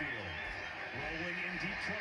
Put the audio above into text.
Mayfield rolling in deep